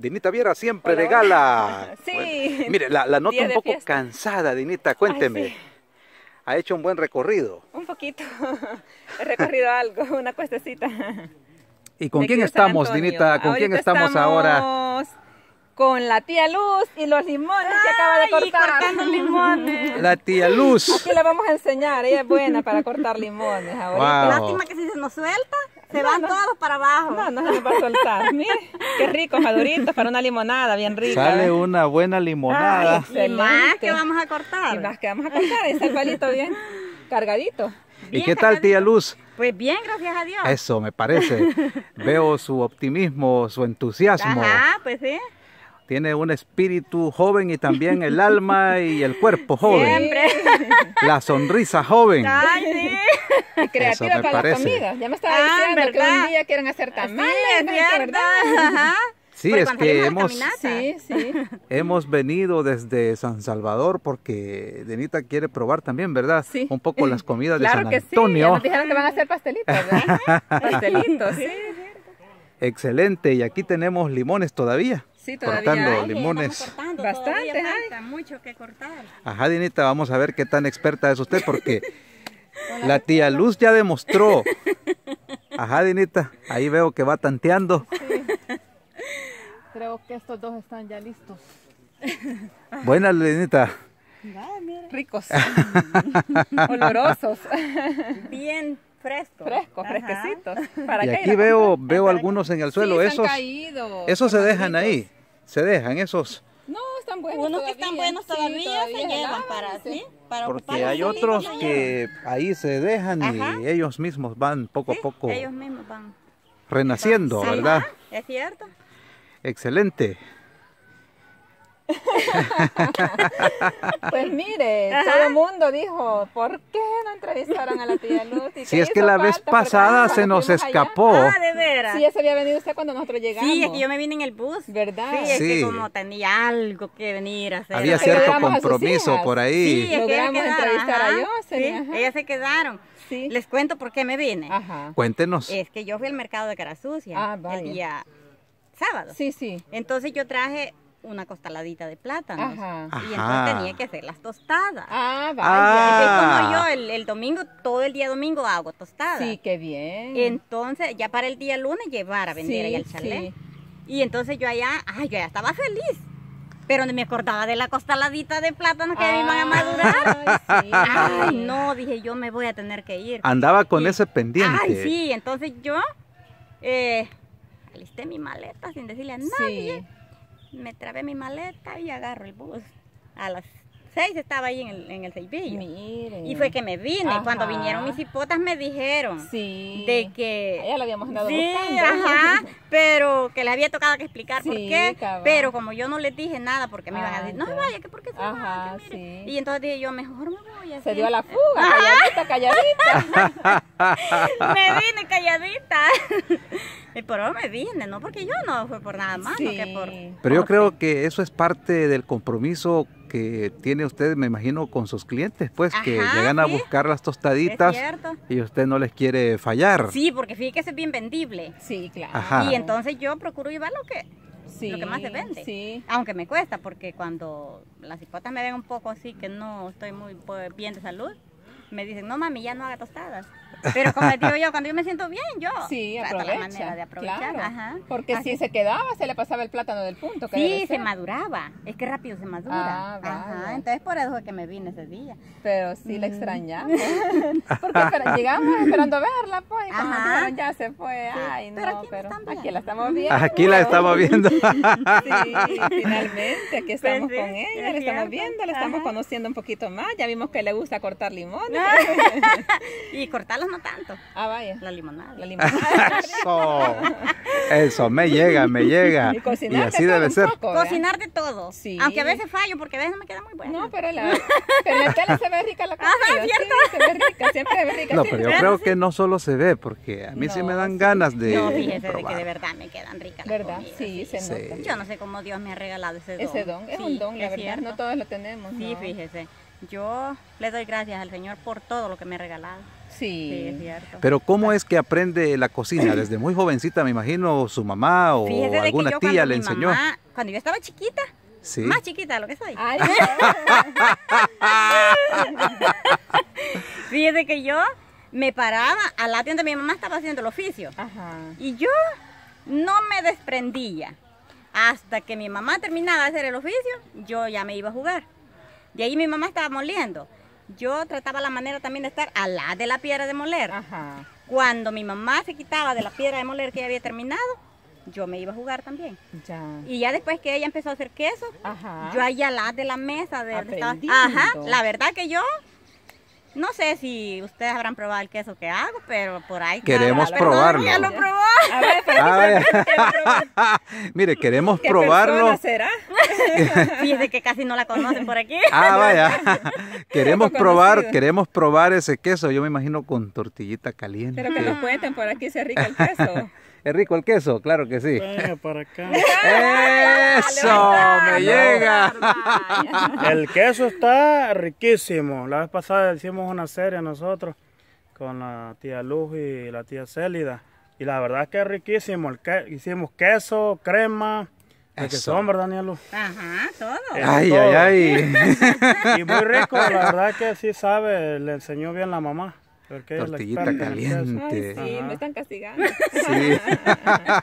Dinita Viera siempre regala. Sí. Bueno, mire, la, la noto Día un poco fiesta. cansada, Dinita. Cuénteme. Ay, sí. Ha hecho un buen recorrido. Un poquito. He recorrido algo, una cuestecita. ¿Y con de quién estamos. Dinita? ¿Con quién estamos, ahora? Con la tía Luz y los limones que acaba de cortar. cortando limones. La tía Luz. Aquí la vamos a enseñar, ella es buena para cortar limones ahorita. Wow. Lástima que si se nos suelta, se No, van no. todos para abajo. No, no se nos va a soltar. Mire, qué rico, maduritos para una limonada bien rica. Sale ¿eh? una buena limonada. Ay, y más que vamos a cortar. Y más que vamos a cortar, está el palito bien cargadito. ¿Y qué tal, tía Luz? Pues bien, gracias a Dios. Eso me parece. Veo su optimismo, su entusiasmo. Ajá, pues sí. Tiene un espíritu joven y también el alma y el cuerpo joven. Siempre. La sonrisa joven. Ay, sí. Y creativa me para las parece. comidas. Ya me estaba Ah, diciendo que ¿verdad? un día quieren hacer tamales, Sí. ¿verdad? Ajá. Sí, Porque es que hemos, caminata. Sí, sí. hemos venido desde San Salvador porque Denita quiere probar también, ¿verdad? Sí. Un poco las comidas de Claro San que sí, ya Antonio. nos dijeron que van a hacer pastelitos, ¿verdad? pastelitos, sí. Excelente. Y aquí tenemos limones todavía. Sí, todavía Cortando hay. Limones. cortando, Bastante, todavía ay. falta mucho que cortar. Ajá, Dinita, vamos a ver qué tan experta es usted porque la tía Luz ya demostró. Ajá, Dinita, ahí veo que va tanteando. Creo que estos dos están ya listos. Buena, Dinita. Ricos. Olorosos. Bien fresco. Frescos, Ajá. fresquecitos. ¿Para Y aquí veo, veo algunos en el suelo. Sí, esos, caído. esos se dejan ahí. Se dejan esos. No, están buenos Unos que todavía. están buenos Sí, todavía, se llevan lavan, para sí. para Porque hay otros que ahí se dejan Ajá. y ellos mismos van poco a poco ellos mismos van. renaciendo, Sí, ¿verdad? Es cierto. Excelente. Pues mire, todo el mundo dijo, ¿por qué no entrevistaron a la tía Luz? ¿Y Si es que la vez pasada se nos allá? escapó. Ah, de veras. Sí, ya se había venido usted cuando nosotros llegamos. Sí, es que yo me vine en el bus. ¿Verdad? Sí, es Sí. que como tenía algo que venir a hacer. Había que cierto compromiso por ahí. Sí, es que ellas Logramos quedaron, entrevistar a. Jocelyn, Sí, ellas se quedaron. Sí. Les cuento por qué me vine. Ajá. Cuéntenos. Es que yo fui al mercado de cara sucia Ah, el día sábado. Sí, sí. Entonces yo traje una costaladita de plátanos. Ajá. Y entonces tenía que hacer las tostadas. Ah, Y vaya. Ah. como yo el, el domingo, todo el día domingo hago tostadas. Sí, qué bien. Entonces, ya para el día lunes llevar a vender Sí, allá al chalet. sí. Y entonces yo allá, ay, yo ya estaba feliz. Pero no me acordaba de la costaladita de plátano que me iban a madurar. Ay, sí. Ay, no, dije yo me voy a tener que ir. Andaba con Y- ese pendiente. Ay, sí, entonces yo eh, alisté mi maleta sin decirle a nadie. Me trabé mi maleta y agarro el bus. A las seis estaba ahí en el, en el Ceibillo. Miren. Y fue que me vine. Ajá. Cuando vinieron mis hipotas me dijeron Sí. de que... Ya lo habíamos andado Sí, buscando. ajá, pero que les había tocado que explicar por Sí, qué, cabal. pero como yo no les dije nada porque me iban a Ah, decir, no ya. vaya, que por qué se Ajá, va, que mire". sí. Y entonces dije yo, mejor me voy así. Se dio a la fuga, calladita, calladita. me vine calladita. y por eso me vine, no porque yo no fue por nada más, no que por... Pero yo creo que eso es parte del compromiso que tiene usted, me imagino, con sus clientes, pues que llegan a buscar las tostaditas y usted no les quiere fallar. Sí, porque eso es bien vendible. Sí, claro. Ajá. Y entonces yo procuro llevar lo que, sí, lo que más se vende. Sí. Aunque me cuesta, porque cuando las hipotas me ven un poco así, que no estoy muy pues, bien de salud, me dicen, no mami, ya no haga tostadas. Pero como les digo yo, cuando yo me siento bien, yo Sí, trato la manera de aprovechar. claro. Ajá. Porque Así. si se quedaba, se le pasaba el plátano del punto. Que Sí, se maduraba. Es que rápido se madura. Ah, Ajá. vaya. Entonces por eso es que me vine ese día. Pero sí Mm. la extrañamos. Porque espera- llegamos esperando verla, pues. Y Ajá. dijeron, ya se fue. Sí, Ay, pero no, aquí la pero están viendo. aquí la estamos viendo. Aquí la estaba viendo. Sí, finalmente aquí estamos Pues sí, con ella, es la estamos viendo, la estamos Ajá. conociendo un poquito más. Ya vimos que le gusta cortar limones. y cortarlos no tanto. Ah, vaya. La limonada. La limonada. Eso, eso, me llega, me llega. Y así todo debe un ser. poco, ¿verdad? Cocinar de todo. Sí. Aunque a veces fallo porque a veces no me queda muy bueno. No, pero, la, pero en la tele se ve rica la comida. Ajá, sí, se ve rica, siempre se ve rica. No, sí. pero yo creo que no solo se ve, porque a mí sí me No, dan sí. ganas de No, fíjese de que de verdad me quedan ricas las ¿Verdad? comidas, Sí, se nota. Yo no sé cómo Dios me ha regalado ese don. Ese don, es Sí, un don, la es verdad. cierto. No todos lo tenemos. Sí, ¿no? fíjese. Yo le doy gracias al Señor por todo lo que me ha regalado. Sí, es Sí. cierto. Pero ¿cómo es que aprende la cocina? Desde muy jovencita, me imagino, su mamá o Fíjese alguna yo tía le mi enseñó. mamá- cuando yo estaba chiquita, Sí. más chiquita de lo que soy. Ay, Fíjese que yo me paraba al lado donde mi mamá estaba haciendo el oficio. Ajá. Y yo no me desprendía. Hasta que mi mamá terminaba de hacer el oficio, yo ya me iba a jugar. De ahí mi mamá estaba moliendo. Yo trataba la manera también de estar al lado de la piedra de moler. Ajá. Cuando mi mamá se quitaba de la piedra de moler que ella había terminado, yo me iba a jugar también. Ya. Y ya después que ella empezó a hacer queso, Ajá. yo ahí al lado de la mesa de estaba-. Ajá, la verdad que yo no sé si ustedes habrán probado el queso que hago, pero por ahí Queremos probarlo. Ya lo probó. A ver, pero Ah, vaya. Mire, queremos ¿qué probarlo. será? Fíjese que casi no la conocen por aquí. Ah, vaya. Queremos probar, queremos probar ese queso. Yo me imagino con tortillita caliente. Pero que nos cuenten por aquí si es rico el queso. ¿Es rico el queso? Claro que sí. Venga para acá. ¡Eso! ¡Me llega! El queso está riquísimo. La vez pasada hicimos una serie nosotros con la tía Luz y la tía Célida. Y la verdad es que es riquísimo. El que- hicimos queso, crema, de Eso. quesón, ¿verdad, Daniel Luz? Ajá, todo. Ay, ay, ay. Y muy rico, la verdad que sí sabe, le enseñó bien la mamá. Porque Tortillita caliente. Ay, sí, Ajá. me están castigando. Sí.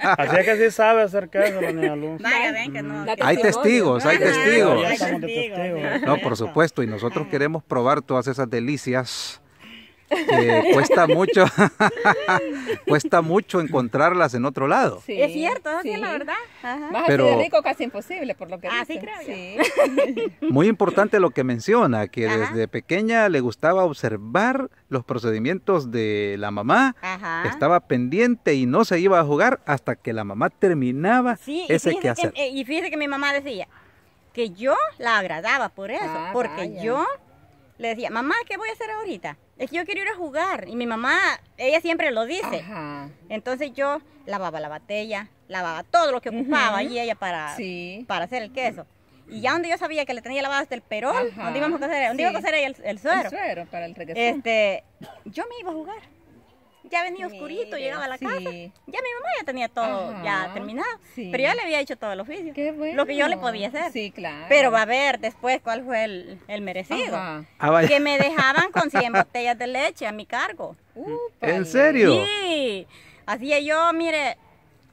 Así es que sí sabe hacer queso, la niña Luz. Vaya, ven que no. La que- Hay testigos, hay testigos. Hay. No, por supuesto, y nosotros queremos probar todas esas delicias cuesta mucho, cuesta mucho encontrarlas en otro lado. Sí, Es cierto, sí es la verdad. Ajá. Más Pero- así de rico casi imposible, por lo que Ah, sí, dicen. creo yo. Sí. Muy importante lo que menciona, que Ajá. desde pequeña le gustaba observar los procedimientos de la mamá, Ajá. estaba pendiente y no se iba a jugar hasta que la mamá terminaba ese quehacer. que, eh, y fíjese que mi mamá decía que yo la agradaba por eso, Ah, porque vaya. yo le decía, mamá, ¿qué voy a hacer ahorita? Es que yo quiero ir a jugar. Y mi mamá, ella siempre lo dice. Ajá. Entonces yo lavaba la botella, lavaba todo lo que ocupaba allí ella para, Sí. para hacer el queso. Y ya donde yo sabía que le tenía lavado hasta el perol, Ajá, donde íbamos a coser, donde iba a coser el, el El suero, suero para el reggaetón. este, yo me iba a jugar. Ya venía oscurito, Mire, llegaba a la sí. casa. Ya mi mamá ya tenía todo Ajá, ya terminado. sí. Pero ya le había hecho todo el oficio. Qué bueno. Lo que yo le podía hacer. Sí, claro. Pero va a ver después cuál fue el, el merecido. Ajá. Ah. Que me dejaban con 100 botellas de leche a mi cargo. Úpale. ¿En serio? Sí. Hacía yo, mire,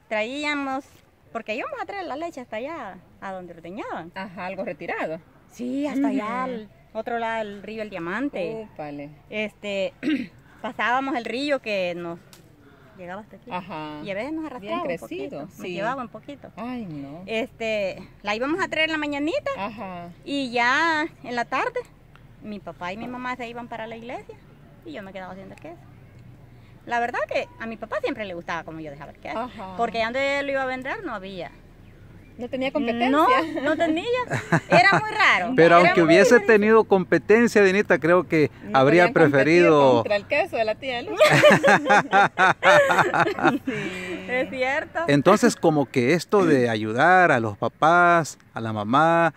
traíamos, porque íbamos a traer la leche hasta allá, a donde ordeñaban. Ajá, algo retirado. Sí, hasta allá, al otro lado del río El Diamante. Úpale. Este, pasábamos el río que nos llegaba hasta aquí. Ajá. Y a veces nos arrastraba Bien un crecido, nos sí. llevaba un poquito. Ay, no. Este, la íbamos a traer en la mañanita Ajá. y ya en la tarde mi papá y mi mamá se iban para la iglesia y yo me quedaba haciendo el queso. La verdad que a mi papá siempre le gustaba como yo dejaba el queso, Ajá. porque donde él lo iba a vender no había. No tenía competencia. No, no tenía. Era muy raro. Pero Era aunque hubiese tenido competencia, Dinita, creo que No habría preferido... Contra el queso de la tía Luz. sí. Es cierto. Entonces, como que esto de ayudar a los papás, a la mamá,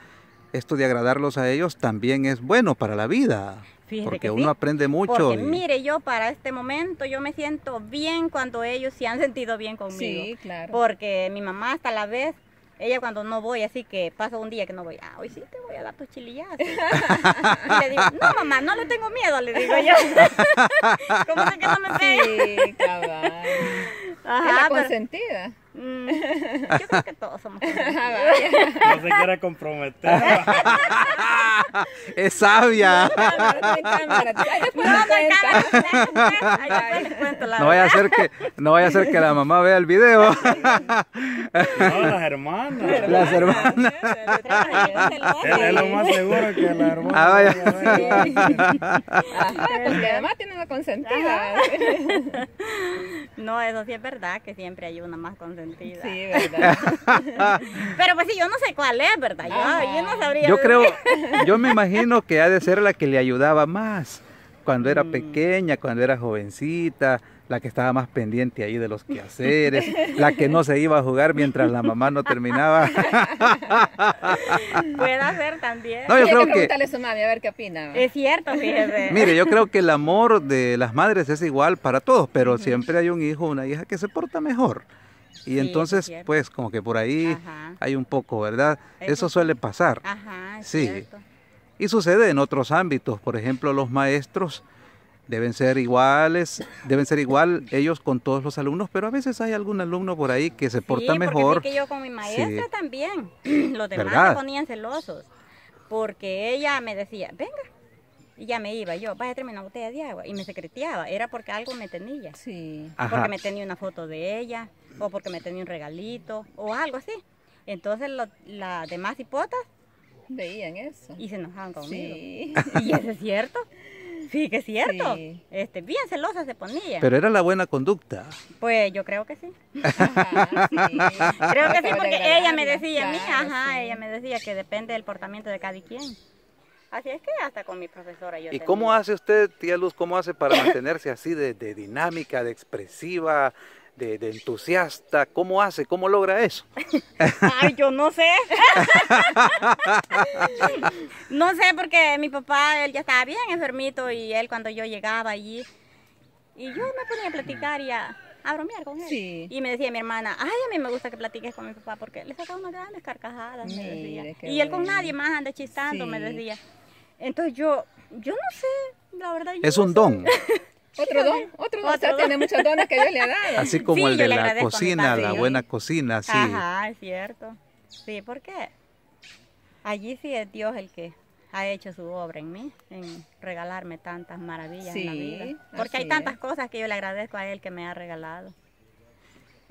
esto de agradarlos a ellos, también es bueno para la vida. Fíjese porque que uno sí. aprende mucho. Porque y- mire, yo para este momento yo me siento bien cuando ellos se han sentido bien conmigo. Sí, claro. Porque mi mamá hasta la vez, ella cuando no voy, así que pasa un día que no voy, ah, hoy sí te voy a dar tus chilillazos. y le digo, no mamá, no le tengo miedo, le digo yo. ¿Cómo sé que no me pega? Sí, cabal. Es la Ajá, pero- consentida. Mm, yo creo que todos somos consentidos. Ah. No se quiere comprometer. es sabia. No, la vaya a ser que, no vaya a ser que la mamá vea el video. No, las hermanas. Las hermanas. Es, lo más seguro que la hermana. Ah, vaya. Ajá, porque además tiene una consentida. No, eso sí es verdad, que siempre hay una más consentida. Sí, verdad. Pero pues sí, yo no sé cuál es, ¿verdad? Yo, yo no sabría. Yo creo, yo me imagino que ha de ser la que le ayudaba más cuando era Mm. pequeña, cuando era jovencita, la que estaba más pendiente ahí de los quehaceres, la que no se iba a jugar mientras la mamá no terminaba. Puede ser también. No, yo Tiene creo que que, preguntarle a su mami a ver qué opina. Es cierto, fíjese. mire, yo creo que el amor de las madres es igual para todos, pero siempre hay un hijo o una hija que se porta mejor. Y Sí, entonces, pues, como que por ahí Ajá. hay un poco, ¿verdad? Eso suele pasar. Ajá, es Sí. cierto. Y sucede en otros ámbitos, por ejemplo, los maestros deben ser iguales, deben ser igual ellos con todos los alumnos, pero a veces hay algún alumno por ahí que se porta sí, mejor. Sí que yo con mi maestra Sí. también. Los demás ¿Verdad? se ponían celosos. Porque ella me decía, venga. Y ya me iba yo, vaya a traerme una botella de agua. Y me secreteaba. Era porque algo me tenía. Sí. Ajá. Porque me tenía una foto de ella. O porque me tenía un regalito. O algo así. Entonces las demás hipotas Veían eso. y se enojaban conmigo. Sí. Y eso es cierto. Sí, que es cierto. Sí. Este, bien celosas se ponían. Pero era la buena conducta. pues yo creo que sí. Ajá, sí. Creo que sí, porque ella me decía a mí, ajá, sí. ella me decía que depende del portamiento de cada quien. Así es que hasta con mi profesora yo ¿Y tenía. cómo hace usted, tía Luz, cómo hace para mantenerse así de, de dinámica, de expresiva, de, de entusiasta? ¿Cómo hace? ¿Cómo logra eso? Ay, yo no sé. no sé porque mi papá, él ya estaba bien enfermito y él cuando yo llegaba allí, y yo me ponía a platicar y a, a bromear con él. Sí. Y me decía mi hermana, ay, a mí me gusta que platiques con mi papá porque le saca unas grandes carcajadas, me decía. Y él con nadie más anda chistando, me Sí. decía. Entonces yo, yo no sé, la verdad. Yo Es no un sé. don, Otro don, otro don. Otro tiene don. muchos dones que Dios le ha dado. así como Sí, el de la cocina, la buena cocina, sí. Ajá, es cierto. Sí, porque allí sí es Dios el que ha hecho su obra en mí, en regalarme tantas maravillas en la Sí, vida. Porque hay tantas es. cosas que yo le agradezco a Él que me ha regalado.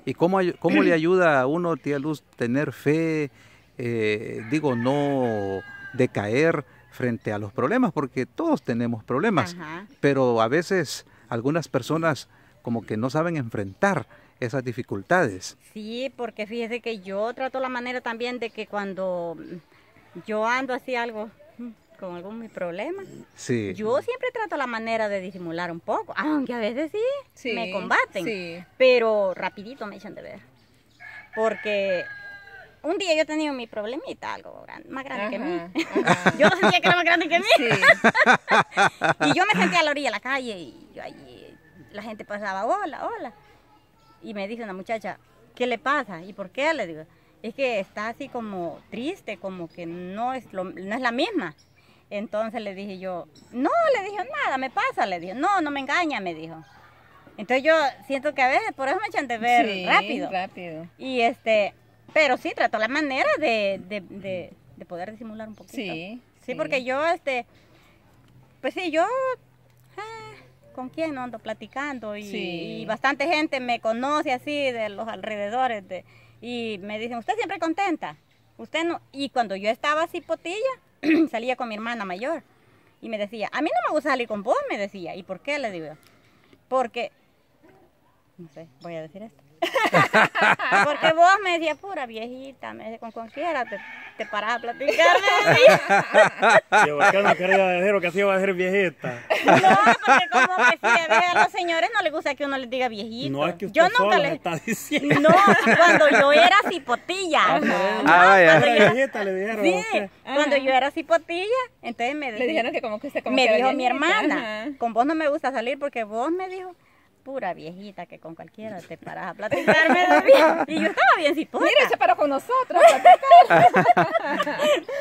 ¿Y cómo, cómo le ayuda a uno, tía Luz, tener fe, eh, digo, no decaer frente a los problemas? Porque todos tenemos problemas, Ajá. pero a veces algunas personas como que no saben enfrentar esas dificultades. Sí, porque fíjese que yo trato la manera también de que cuando yo ando así algo mm, con algún mi problema, Sí. yo siempre trato la manera de disimular un poco, aunque a veces sí, Sí, me combaten. sí. pero rapidito me echan de ver. Porque un día yo tenía mi problemita, algo más grande que mí. Ajá. Yo sentía que era más grande que mí. Sí. Y yo me sentía a la orilla de la calle y yo allí, la gente pasaba, hola, hola. Y me dice una muchacha, ¿qué le pasa? ¿Y por qué? Le digo, es que está así como triste, como que no es, lo- no es la misma. Entonces le dije yo, no, le dije, nada, me pasa, le dije, no, no me engaña, me dijo. Entonces yo siento que a veces por eso me echan de ver Sí, rápido. rápido. Y este, pero sí, trato la manera de, de, de, de poder disimular un poquito. Sí, Sí, sí. porque yo, este, pues sí, yo, ah, ¿con quién ando platicando? Y, Sí. y bastante gente me conoce así de los alrededores de, y me dicen, ¿usted siempre contenta? Usted no, y cuando yo estaba así potilla, salía con mi hermana mayor y me decía, a mí no me gusta salir con vos, me decía, ¿y por qué? Le digo, porque, no sé, voy a decir esto. Porque vos me decías, pura viejita, me decía, con cualquiera te, te parás a platicar, me decía. ¿Y por qué no quería decir que así iba a ser viejita? No, porque como que a los señores no les gusta que uno les diga viejito. No es que usted yo nunca les... está diciendo. No, cuando yo era cipotilla. No, Ah, vaya. cuando yo era- viejita le dijeron. Sí, ¿o qué? cuando yo era cipotilla, entonces me Le decía- dijeron que como que usted como me que dijo mi viejita, hermana, ajá. con vos no me gusta salir porque vos me dijo, pura viejita que con cualquiera te paras a platicar, me decía. Y yo estaba bien cipota. Mira, se paró con nosotros.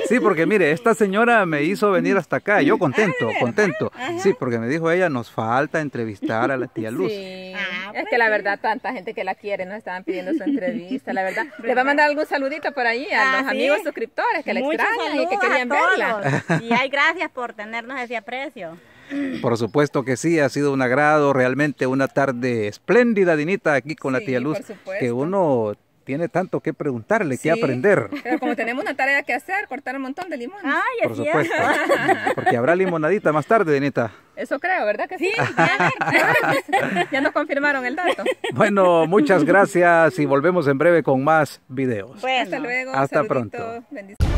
Sí, porque mire, esta señora me hizo venir hasta acá, yo contento, contento. Sí, porque me dijo ella, nos falta entrevistar a la tía Luz. Sí. Ah, es pues que la verdad, tanta gente que la quiere, nos estaban pidiendo su entrevista, la verdad. Le va a mandar algún saludito por ahí a Ah, los ¿sí? amigos suscriptores que le Muchos extrañan y que a querían verla. Y ay, gracias por tenernos ese aprecio. Por supuesto que sí, ha sido un agrado, realmente una tarde espléndida, Dinita, aquí con la tía Luz, por supuesto. que uno tiene tanto que preguntarle, que Sí. aprender. Pero como tenemos una tarea que hacer, cortar un montón de limón. Ay, Por es supuesto. cierto. Porque habrá limonadita más tarde, Dinita. Eso creo, ¿verdad que sí? ya, ya nos confirmaron el dato. Bueno, muchas gracias y volvemos en breve con más videos. Bueno. Hasta luego. Hasta saludito, pronto. bendiciones.